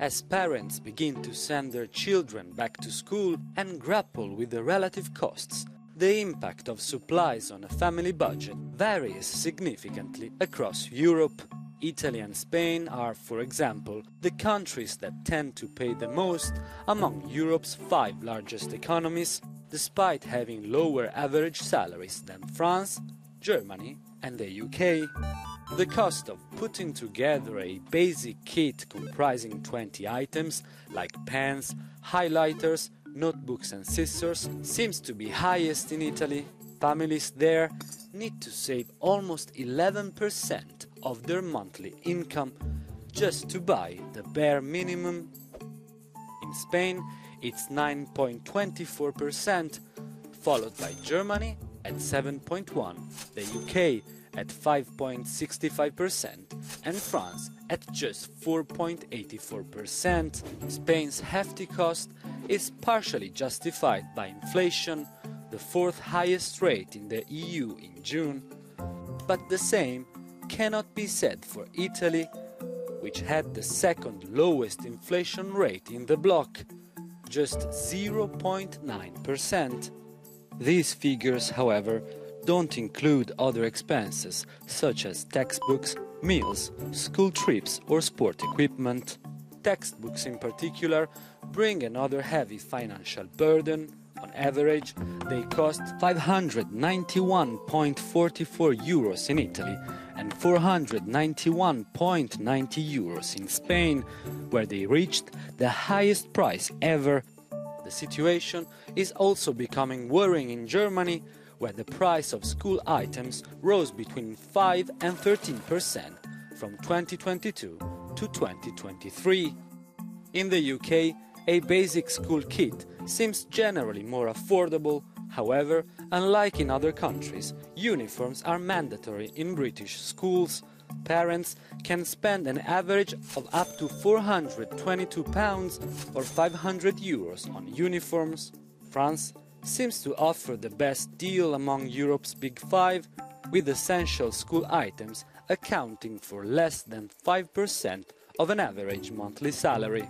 as parents begin to send their children back to school and grapple with the relative costs, the impact of supplies on a family budget varies significantly across Europe. Italy and Spain are, for example, the countries that tend to pay the most among Europe's five largest economies, despite having lower average salaries than France, Germany, and the UK. The cost of putting together a basic kit comprising 20 items, like pens, highlighters, notebooks, and scissors, seems to be highest in Italy. Families there need to save almost 11% of their monthly income just to buy the bare minimum. In Spain, it's 9.24%, followed by Germany at 7.1, the UK at 5.65% and France at just 4.84%. Spain's hefty cost is partially justified by inflation, the fourth highest rate in the EU in June, but the same cannot be said for Italy, which had the second lowest inflation rate in the bloc, just 0.9%. These figures, however, don't include other expenses such as textbooks, meals, school trips, or sport equipment. Textbooks, in particular, bring another heavy financial burden. On average, they cost 591.44 euros in Italy and 491.90 euros in Spain, where they reached the highest price ever. The situation is also becoming worrying in Germany, where the price of school items rose between 5 and 13 percent from 2022 to 2023. In the UK, a basic school kit seems generally more affordable. However, unlike in other countries, uniforms are mandatory in British schools. Parents can spend an average of up to 422 pounds or 500 euros on uniforms. France seems to offer the best deal among Europe's big five, with essential school items accounting for less than 5% of an average monthly salary.